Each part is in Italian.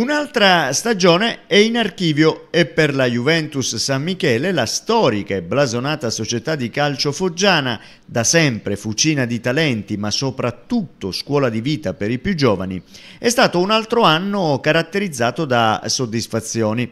Un'altra stagione è in archivio e per la Juventus San Michele, la storica e blasonata società di calcio foggiana, da sempre fucina di talenti ma soprattutto scuola di vita per i più giovani, è stato un altro anno caratterizzato da soddisfazioni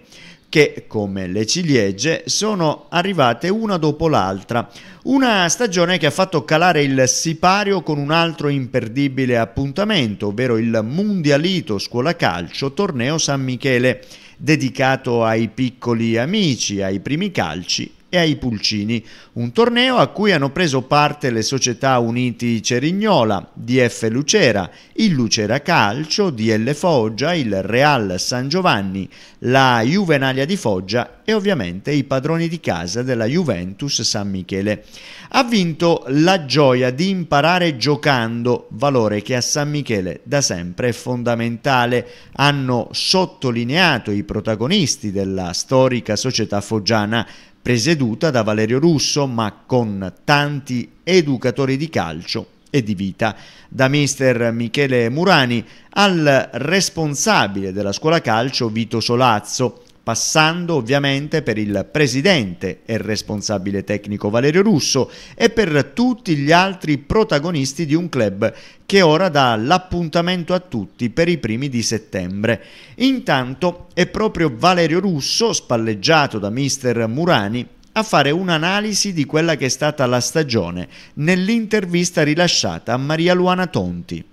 che, come le ciliegie, sono arrivate una dopo l'altra. Una stagione che ha fatto calare il sipario con un altro imperdibile appuntamento, ovvero il Mundialito Scuola Calcio Torneo San Michele, dedicato ai piccoli amici, ai primi calci e ai Pulcini, un torneo a cui hanno preso parte le società Uniti Cerignola, DF Lucera, il Lucera Calcio, DL Foggia, il Real San Giovanni, la Juvenalia di Foggia e ovviamente i padroni di casa della Juventus San Michele. Ha vinto la gioia di imparare giocando, valore che a San Michele da sempre è fondamentale. Hanno sottolineato i protagonisti della storica società foggiana presieduta da Valerio Russo, ma con tanti educatori di calcio e di vita, da mister Michele Murani al responsabile della scuola calcio Vito Solazzo, passando ovviamente per il presidente e responsabile tecnico Valerio Russo e per tutti gli altri protagonisti di un club che ora dà l'appuntamento a tutti per i primi di settembre. Intanto è proprio Valerio Russo, spalleggiato da mister Murani, a fare un'analisi di quella che è stata la stagione nell'intervista rilasciata a Maria Luana Tonti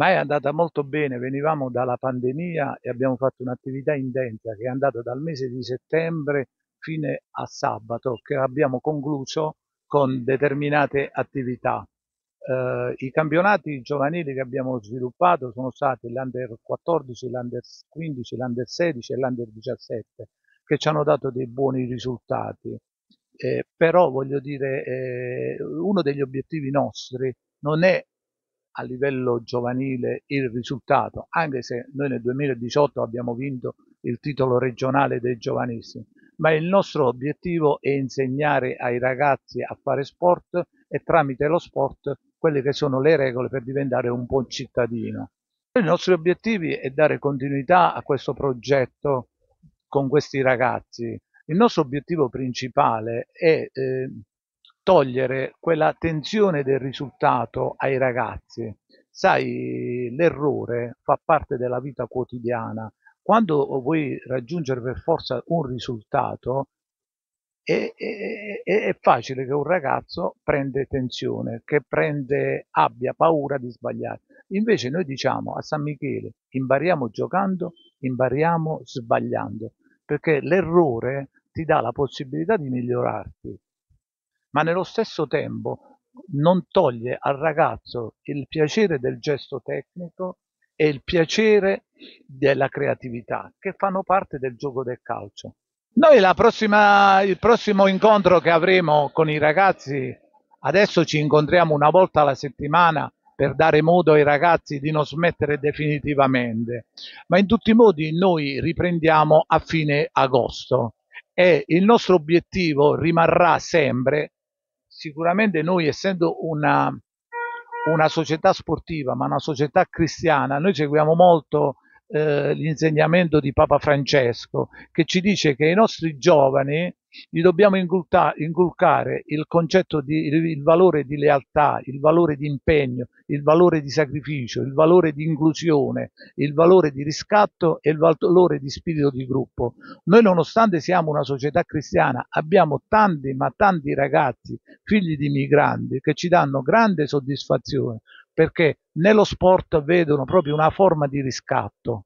ma è andata molto bene, venivamo dalla pandemia e abbiamo fatto un'attività intensa che è andata dal mese di settembre fino a sabato che abbiamo concluso con determinate attività. Eh, I campionati giovanili che abbiamo sviluppato sono stati l'Under 14, l'Under 15, l'Under 16 e l'Under 17 che ci hanno dato dei buoni risultati. Eh, però voglio dire, eh, uno degli obiettivi nostri non è a livello giovanile il risultato, anche se noi nel 2018 abbiamo vinto il titolo regionale dei giovanissimi, ma il nostro obiettivo è insegnare ai ragazzi a fare sport e tramite lo sport quelle che sono le regole per diventare un buon cittadino. I nostri obiettivi è dare continuità a questo progetto con questi ragazzi. Il nostro obiettivo principale è eh, togliere quella tensione del risultato ai ragazzi. Sai, l'errore fa parte della vita quotidiana. Quando vuoi raggiungere per forza un risultato, è, è, è, facile che un ragazzo prenda tensione, che prende, abbia paura di sbagliare. Invece noi diciamo a San Michele, impariamo giocando, impariamo sbagliando, perché l'errore ti dà la possibilità di migliorarti ma nello stesso tempo non toglie al ragazzo il piacere del gesto tecnico e il piacere della creatività, che fanno parte del gioco del calcio. Noi prossima, il prossimo incontro che avremo con i ragazzi, adesso ci incontriamo una volta alla settimana per dare modo ai ragazzi di non smettere definitivamente, ma in tutti i modi noi riprendiamo a fine agosto e il nostro obiettivo rimarrà sempre sicuramente noi essendo una, una società sportiva, ma una società cristiana, noi seguiamo molto eh, l'insegnamento di Papa Francesco, che ci dice che i nostri giovani gli dobbiamo inculcare il concetto di il valore di lealtà, il valore di impegno, il valore di sacrificio, il valore di inclusione, il valore di riscatto e il valore di spirito di gruppo. Noi nonostante siamo una società cristiana, abbiamo tanti ma tanti ragazzi, figli di migranti, che ci danno grande soddisfazione perché nello sport vedono proprio una forma di riscatto.